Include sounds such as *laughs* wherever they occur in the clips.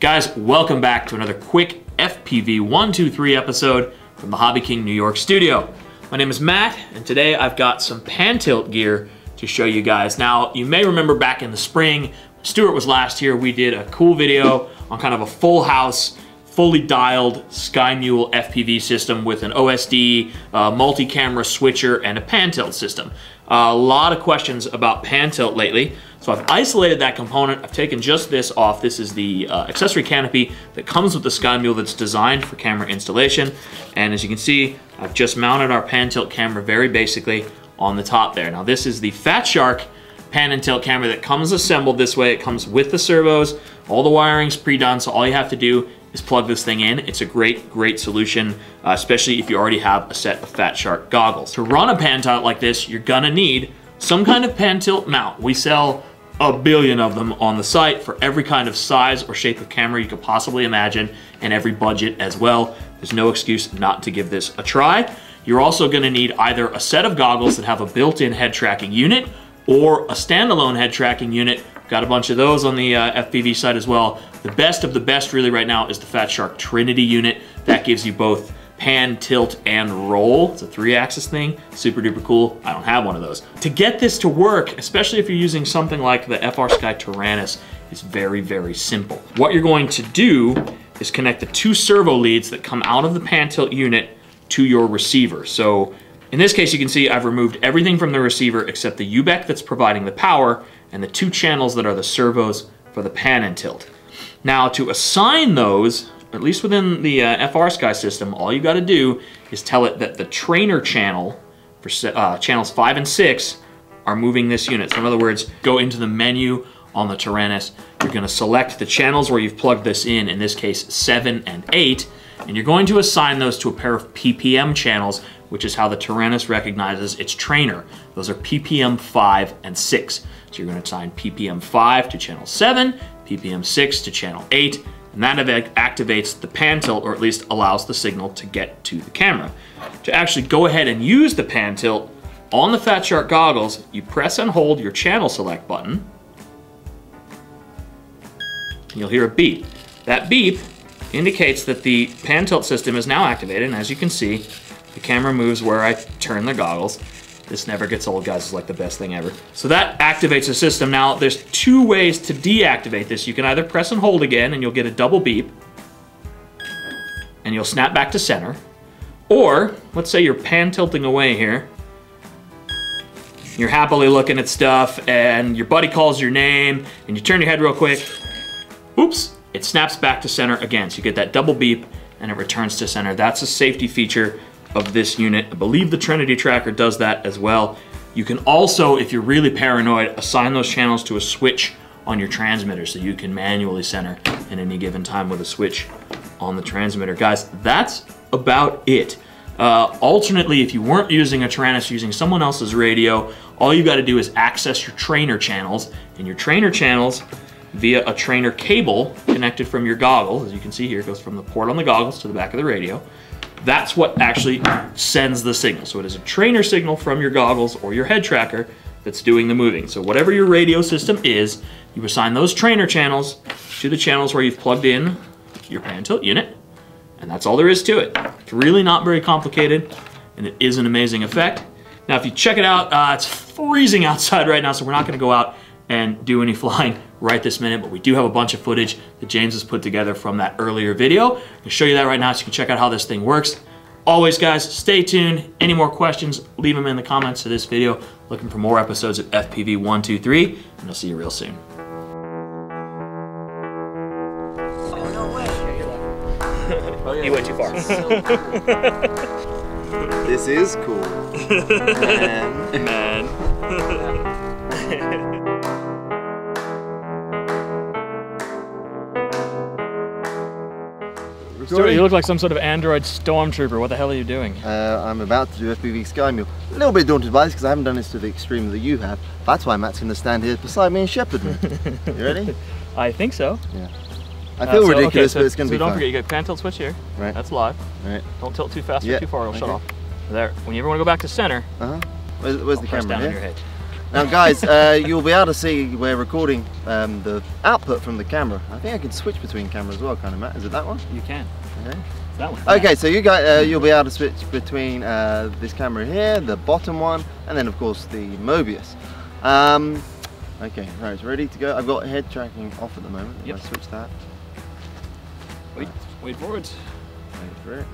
Guys, welcome back to another quick FPV 123 episode from the HobbyKing New York studio. My name is Matt, and today I've got some pan tilt gear to show you guys. Now, you may remember back in the spring, Stuart was last here, we did a cool video on kind of a full house fully dialed SkyMule FPV system with an OSD, uh, multi-camera switcher, and a pan tilt system. A lot of questions about pan tilt lately. So I've isolated that component. I've taken just this off. This is the uh, accessory canopy that comes with the SkyMule that's designed for camera installation. And as you can see, I've just mounted our pan tilt camera very basically on the top there. Now this is the Fat Shark pan and tilt camera that comes assembled this way. It comes with the servos, all the wiring's pre-done, so all you have to do is plug this thing in. It's a great, great solution, uh, especially if you already have a set of Fat Shark goggles. To run a pan tilt like this, you're gonna need some kind of pan tilt mount. We sell a billion of them on the site for every kind of size or shape of camera you could possibly imagine and every budget as well. There's no excuse not to give this a try. You're also gonna need either a set of goggles that have a built-in head tracking unit or a standalone head tracking unit. Got a bunch of those on the uh, FPV side as well. The best of the best really right now is the Fat Shark Trinity unit. That gives you both pan, tilt, and roll. It's a three axis thing, super duper cool. I don't have one of those. To get this to work, especially if you're using something like the FR Sky Taranis, it's very, very simple. What you're going to do is connect the two servo leads that come out of the pan tilt unit to your receiver. So in this case, you can see I've removed everything from the receiver except the UBEC that's providing the power and the two channels that are the servos for the pan and tilt. Now to assign those, at least within the uh, FrSky system, all you gotta do is tell it that the trainer channel for uh, channels five and six are moving this unit. So in other words, go into the menu on the Taranis, you're gonna select the channels where you've plugged this in, in this case seven and eight, and you're going to assign those to a pair of PPM channels, which is how the Taranis recognizes its trainer. Those are PPM 5 and 6. So you're going to assign PPM 5 to channel 7, PPM 6 to channel 8, and that activates the pan tilt, or at least allows the signal to get to the camera. To actually go ahead and use the pan tilt on the Fat Shark goggles, you press and hold your channel select button. You'll hear a beep. That beep indicates that the pan tilt system is now activated, and as you can see, the camera moves where I turn the goggles. This never gets old, guys. It's like the best thing ever. So that activates the system. Now, there's two ways to deactivate this. You can either press and hold again, and you'll get a double beep, and you'll snap back to center. Or, let's say you're pan tilting away here. You're happily looking at stuff, and your buddy calls your name, and you turn your head real quick. Oops, it snaps back to center again. So you get that double beep, and it returns to center. That's a safety feature of this unit. I believe the Trinity tracker does that as well. You can also, if you're really paranoid, assign those channels to a switch on your transmitter so you can manually center at any given time with a switch on the transmitter. Guys, that's about it. Uh, alternately, if you weren't using a Taranis, using someone else's radio, all you gotta do is access your trainer channels, and your trainer channels via a trainer cable connected from your goggles. As you can see here, it goes from the port on the goggles to the back of the radio. That's what actually sends the signal. So it is a trainer signal from your goggles or your head tracker that's doing the moving. So whatever your radio system is, you assign those trainer channels to the channels where you've plugged in your pan tilt unit, and that's all there is to it. It's really not very complicated, and it is an amazing effect. Now, if you check it out, uh, it's freezing *laughs* outside right now, so we're not gonna go out and do any flying right this minute, but we do have a bunch of footage that James has put together from that earlier video. I'll show you that right now so you can check out how this thing works. Always, guys, stay tuned. Any more questions, leave them in the comments to this video. Looking for more episodes of FPV 123, and I'll see you real soon. Oh, no way. You went too far. *laughs* this is cool. *laughs* Man. Man. *laughs* Stuart, you look like some sort of android stormtrooper. What the hell are you doing? Uh, I'm about to do FPV SkyMule. A little bit daunted by this because I haven't done this to the extreme that you have. That's why Matt's going to stand here beside me and shepherd me. *laughs* you ready? I think so. Yeah. I feel uh, so, ridiculous, okay, so, but it's going to be. so be don't fun. forget, you got pan tilt switch here. Right. That's live. Right. Don't tilt too fast or too far, it'll okay. shut off. There. When you ever want to go back to center, uh -huh. where's, where's the camera? down on your head. Now, guys, uh, you'll be able to see we're recording um, the output from the camera. I think I can switch between cameras as well, kind of, Matt. Is it that one? You can. Okay. It's that one. Okay, so you guys, uh, you'll be able to switch between uh, this camera here, the bottom one, and then of course the Mobius. Um, okay, right, it's ready to go. I've got head tracking off at the moment. Yep. I switch that. Wait, wait forwards. Wait for it.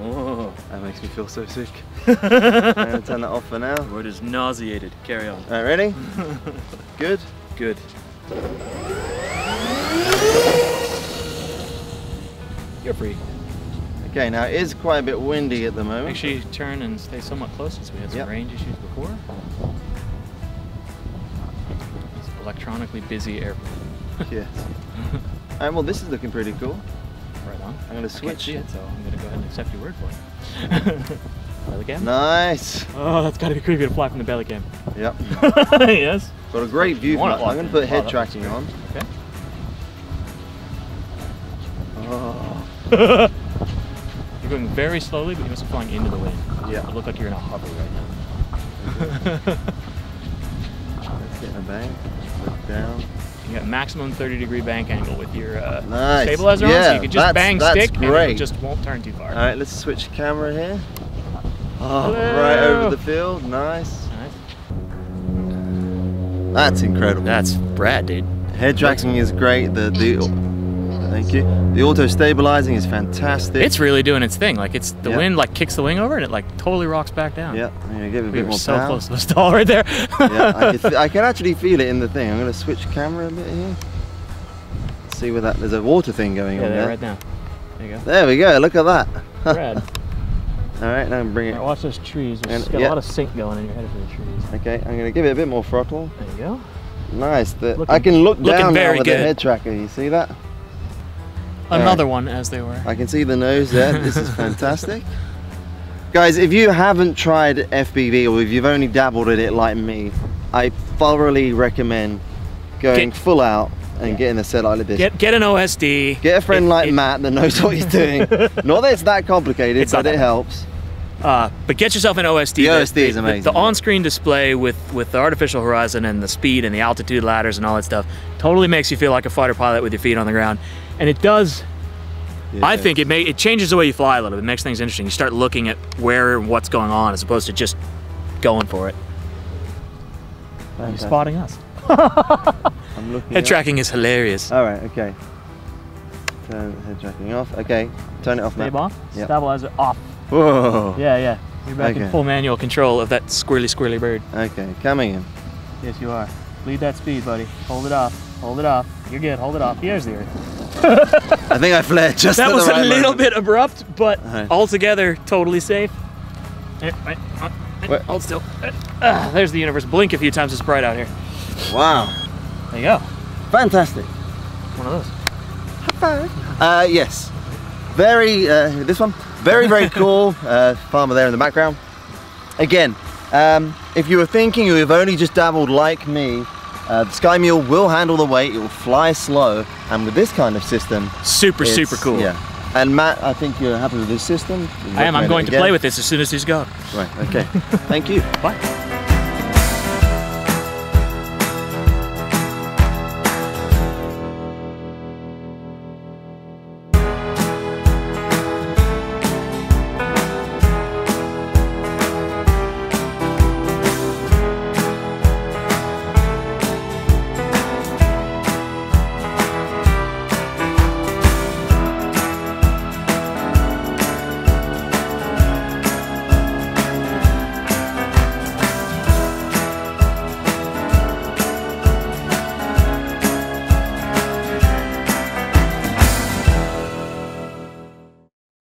Oh, That makes me feel so sick. *laughs* I'm gonna turn that off for now. word is nauseated. Carry on. Alright, ready? *laughs* Good. Good. You're free. Okay, now it is quite a bit windy at the moment. Make sure you turn and stay somewhat close since we had some Yep. range issues before. It's electronically busy airport. Yes. *laughs* Alright, well this is looking pretty cool. Right on. I'm gonna switch. it, so I'm gonna go ahead and accept your word for it. *laughs* belly cam? Nice. Oh, that's gotta be creepy to fly from the belly cam. Yep. *laughs* yes. Got a great view from. I'm gonna put head tracking on. Okay. Oh. You're going very slowly, but you must be flying into the wind. Yeah. You look like you're in a hover right now. *laughs* Let's get in a bank. Look down. You got maximum 30 degree bank angle with your uh, Nice. stabilizer on, so you can just that's- bang that's stick and great. it just won't turn too far. Alright, let's switch camera here. Oh, Hello. right over the field. Nice. Nice. That's incredible. That's Brad, dude. Head tracking is great. The the thank you. The auto stabilizing is fantastic. It's really doing its thing. Like it's the Yeah. wind like kicks the wing over and it like totally rocks back down. yeah. I'm gonna give it a We bit were more so power. close to the stall *laughs* right there. yeah, I can, *laughs* I can actually feel it in the thing. I'm gonna switch camera a bit here. See where that there's a water thing going yeah, on there, there. right now. There you go. There we go. Look at that. *laughs* Brad. All right, now bring it. Alright, watch those trees. There's And- got yeah. a lot of sink going in your head for the trees. Okay, I'm gonna give it a bit more throttle. There you go. Nice. The, I can look down now with good. the head tracker. You see that? Another one, as they were. I can see the nose there. This is *laughs* fantastic. Guys, if you haven't tried FPV or if you've only dabbled in it like me, I thoroughly recommend going Get- full out and getting a set like this. Get get an OSD. Get a friend It- like it- Matt that knows what he's doing. *laughs* not that it's that complicated, It's but it helps. Uh, but get yourself an OSD. The OSD is amazing. The, on-screen display with with the artificial horizon and the speed and the altitude ladders and all that stuff totally makes you feel like a fighter pilot with your feet on the ground. And it does. I think it may it changes the way you fly a little bit. It makes things interesting. You start looking at where and what's going on as opposed to just going for it. You're spotting us. I'm looking Head tracking is hilarious. All right, okay. Turn head tracking off. Okay, turn it off now. off. Yep. Stabilizer off. Whoa. Yeah, yeah. You're back in full manual control of that squirrely, squirrely bird. Okay, coming in. Yes, you are. Lead that speed, buddy. Hold it off. Hold it off. You're good. Hold it off. Here's the earth. *laughs* I think I flared just That at was the a little moment. bit abrupt, but Alright. altogether totally safe. Eh, eh, uh, eh, Where- Hold still. Ah, there's the universe. Blink a few times. It's bright out here. Wow, There you go. fantastic. One of those. Uh, yes, very. Uh, this one, very very *laughs* cool. Uh, farmer there in the background. Again, um, if you were thinking you have only just dabbled like me, uh, the SkyMule will handle the weight. It will fly slow, and with this kind of system, Super, super cool. Yeah. And Matt, I think you're happy with this system. I am. I'm going to play with this as soon as he's gone. Right. Okay. *laughs* Thank you. Bye.